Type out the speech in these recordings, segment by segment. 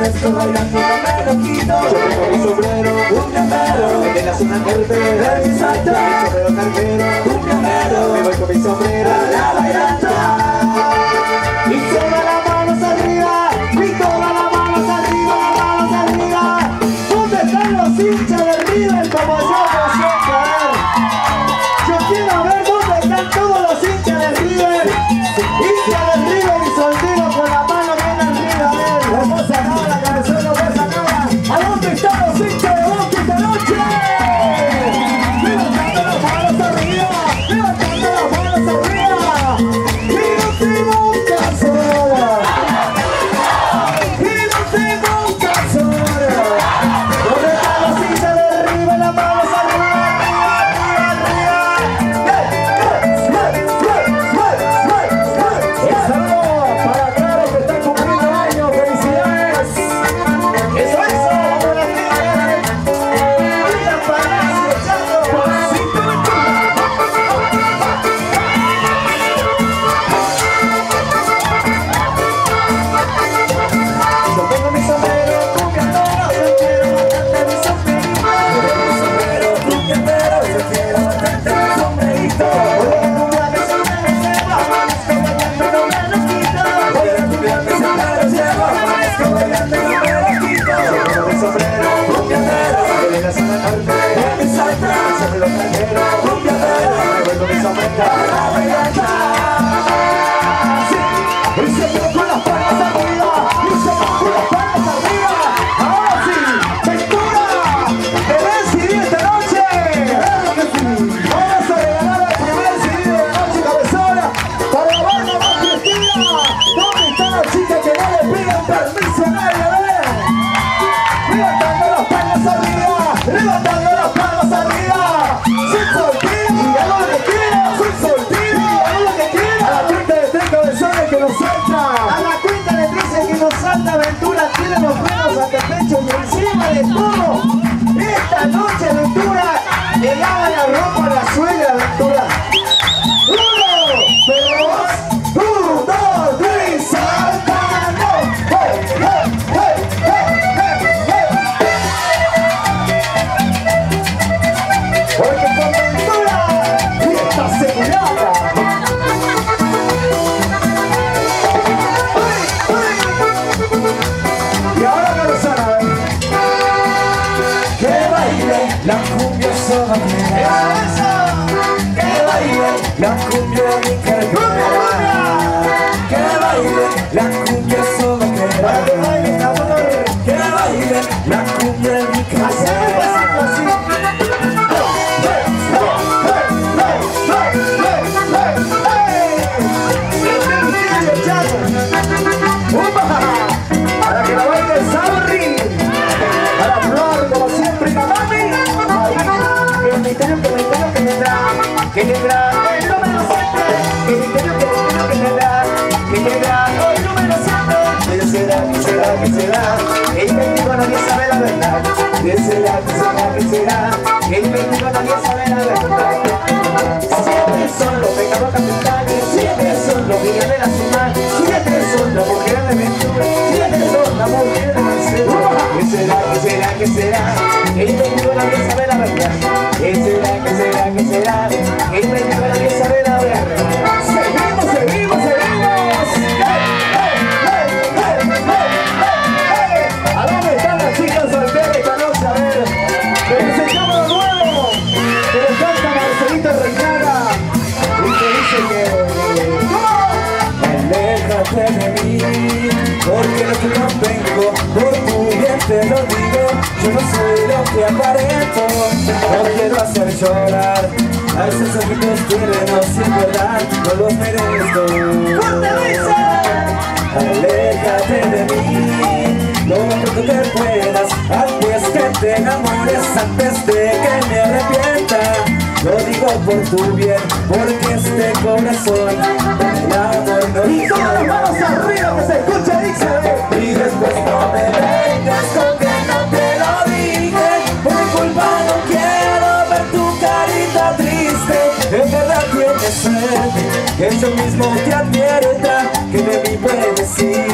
me estoy bailando no me lo quito Yo mi sombrero, un llamero De la zona carretera, de mi salto. Mi sombrero cartero, un llamero Me voy con mi sombrero. A la bailanta. El mendigo nadie sabe la verdad Siete son los pecados capitales Siete son los días de la semana Siete son las mujeres de ventura Siete son las mujeres de Marcelo ¿Qué será, qué será, qué será? El mendigo nadie sabe la verdad ¿Qué será, qué será, qué será? El mendigo la verdad hacer llorar. A veces aquí te quieren sin verdad No los merezco. Aléjate de mí No creo que puedas. Antes que te enamores Antes de que me arrepienta. Lo digo por tu bien Porque este corazón El amor no Y todas las manos arriba que se escucha, dice. Y después no me vengas con que suerte Eso mismo te advierta Que de mí puedes ir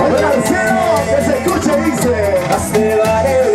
que se escuche, dice. Más te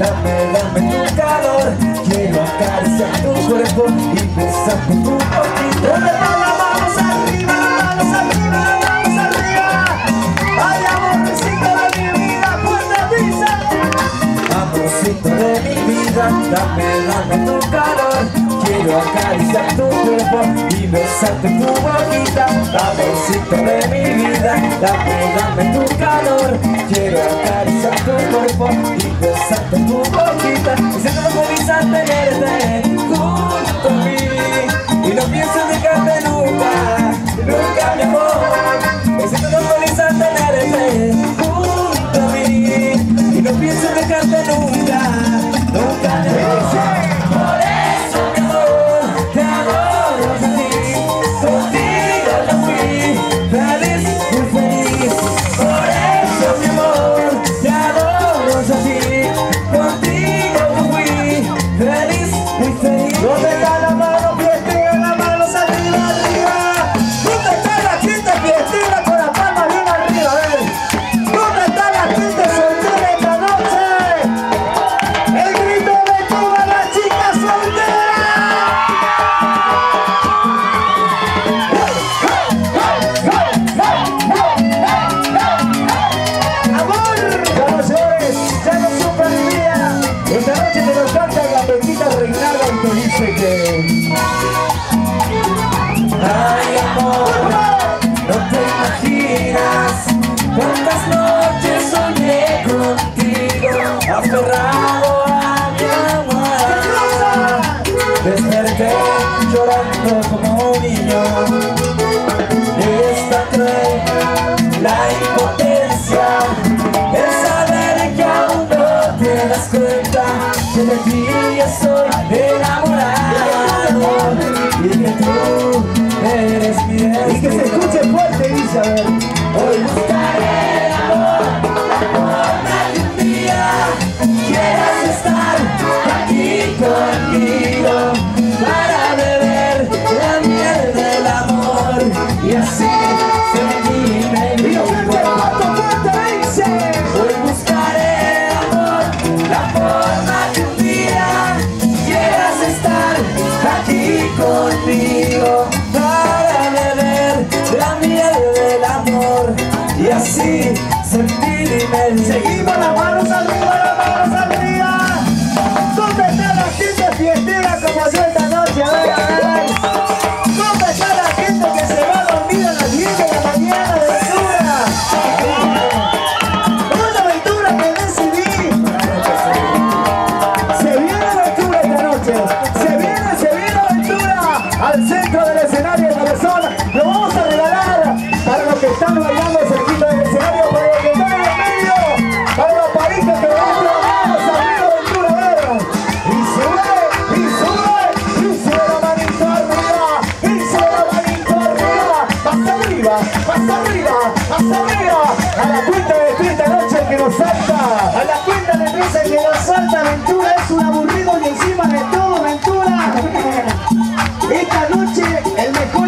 Dame, dame tu calor. Quiero acariciar tu cuerpo Y besarte un poquito de Quiero acariciar tu cuerpo y besarte tu boquita. Amorcito de mi vida, dame, dame tu calor. Quiero acariciar tu cuerpo y besarte tu boquita. Y siento lo feliz al tenerte junto a mí. Y no pienso dejarte nunca, nunca mi amor. Me siento lo feliz al tenerte junto a mí. Y no pienso dejarte nunca.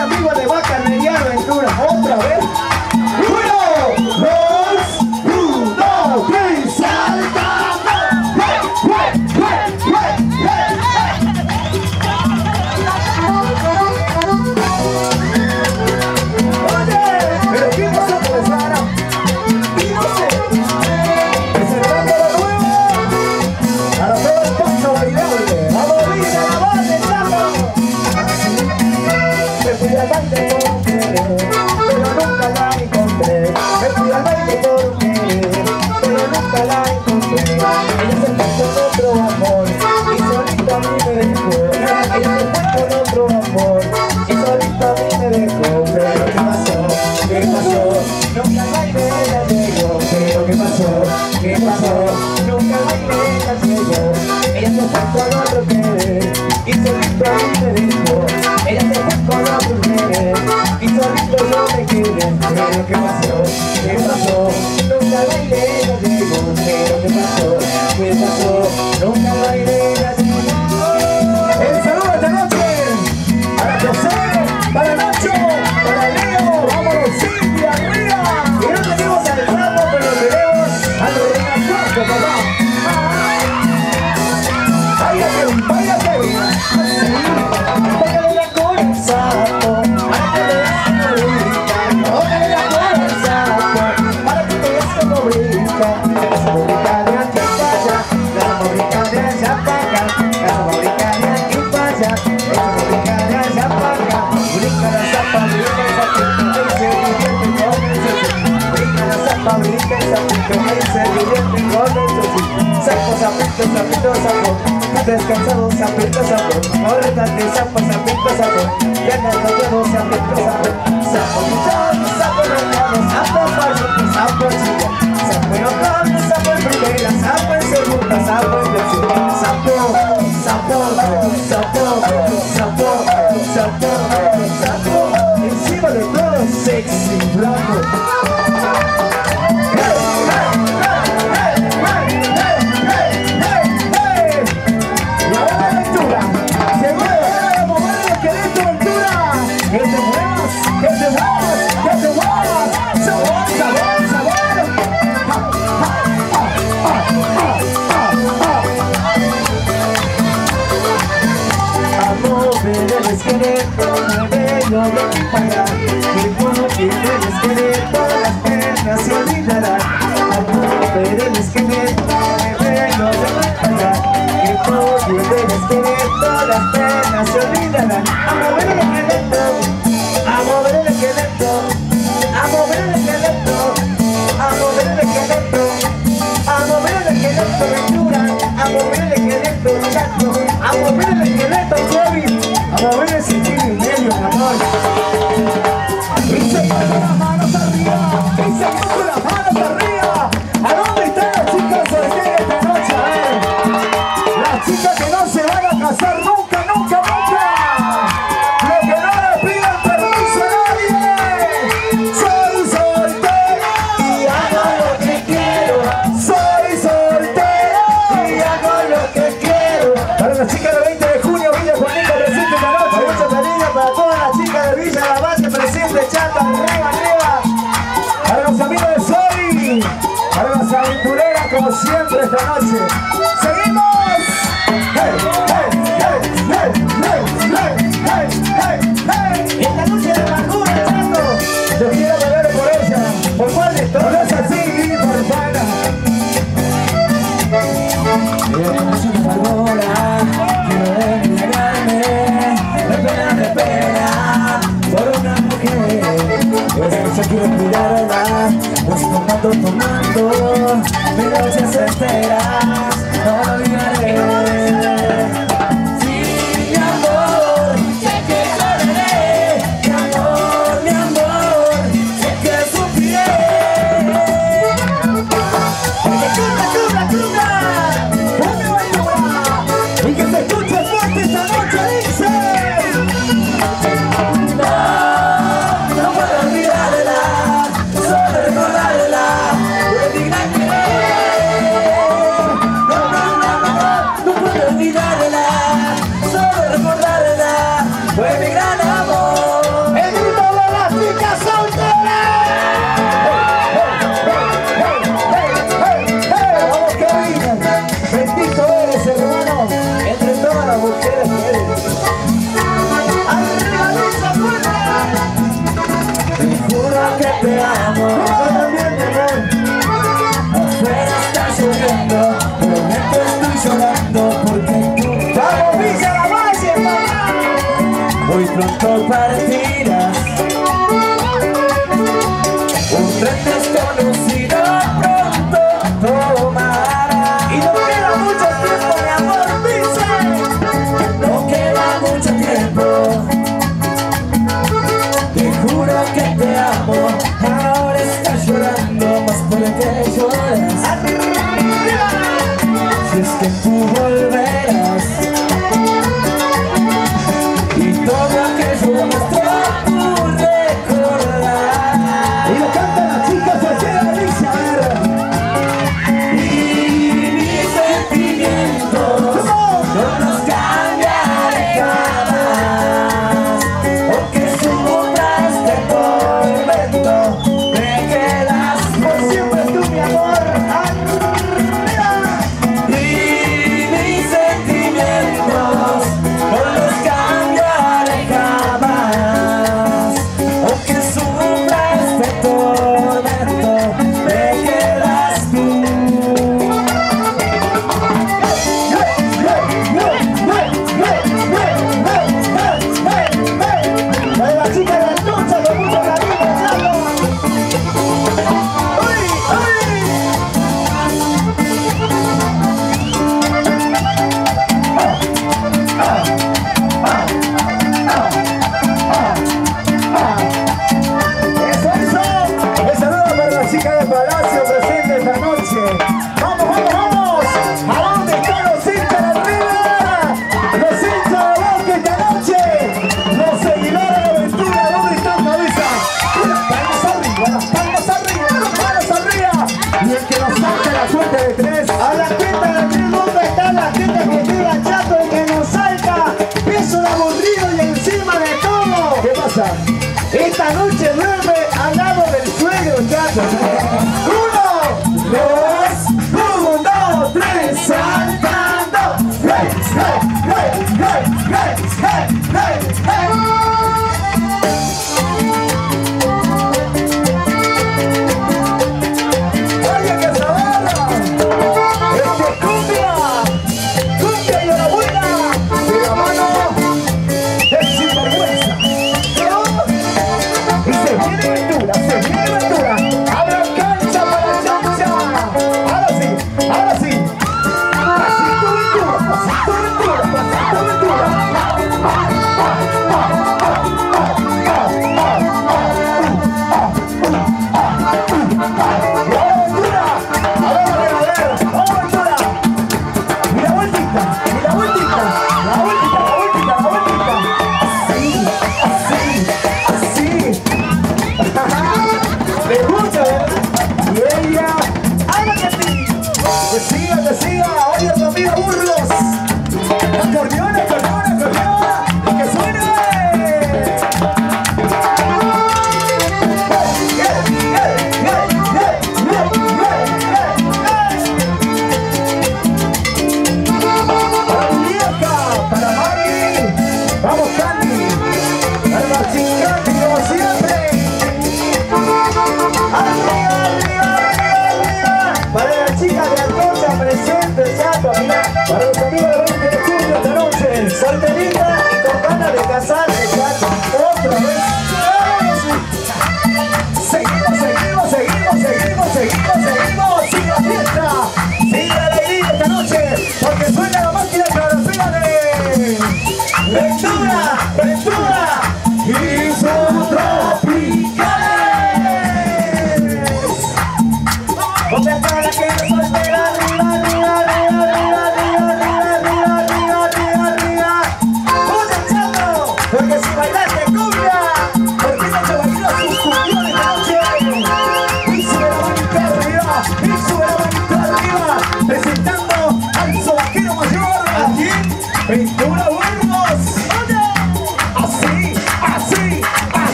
amigo de pasó? ¿Qué pasó? Nunca me llegó Ella se fue con otro nene Y solito no te dijo Ella se fue con otro nene Y solito no me quieres Pero ¿qué pasó? ¿Qué pasó? Nunca me llegó Pero ¿qué pasó? ¿Qué pasó? Nunca me llegas sapito, sapo Descansado, sapito, sapo Ahorita de sapo, sapito, sapo Llega todo, sapito, sapo Sapo, sapo.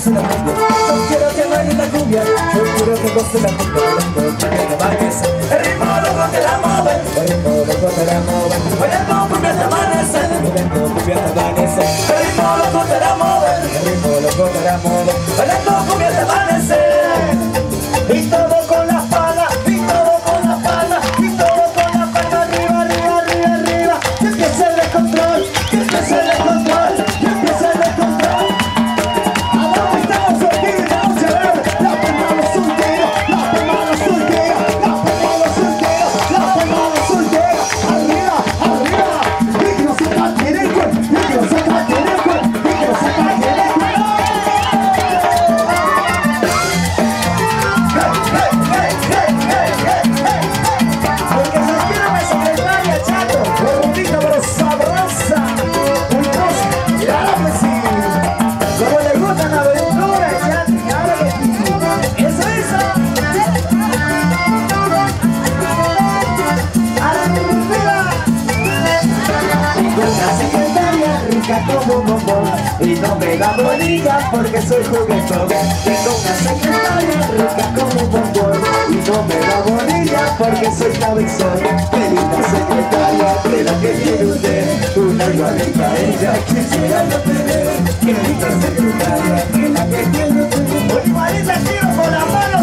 goce la cumbia, yo quiero que baile la cumbia, yo quiero que goce la cumbia. porque soy juguetón Tengo una secretaria rica como un bombón. Y no me da bonilla porque soy cabezón. Qué linda secretaria, de la que tiene usted. Una igualita a ella, quisiera yo tener. Qué linda secretaria, de la que tiene usted. Una igualita quiero la mano.